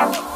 Wow.